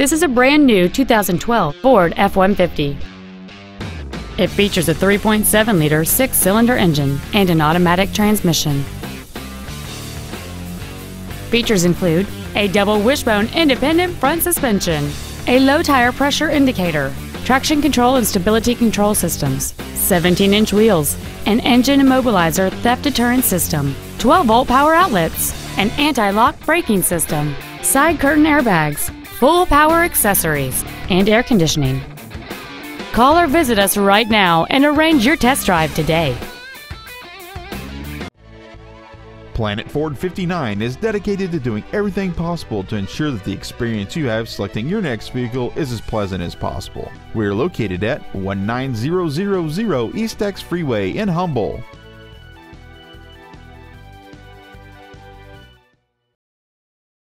This is a brand new 2012 Ford F-150. It features a 3.7-liter six-cylinder engine and an automatic transmission. Features include a double wishbone independent front suspension, a low tire pressure indicator, traction control and stability control systems, 17-inch wheels, an engine immobilizer theft deterrent system, 12-volt power outlets, an anti-lock braking system, side curtain airbags, full power accessories, and air conditioning. Call or visit us right now and arrange your test drive today. Planet Ford 59 is dedicated to doing everything possible to ensure that the experience you have selecting your next vehicle is as pleasant as possible. We are located at 19000 Eastex Freeway in Humble.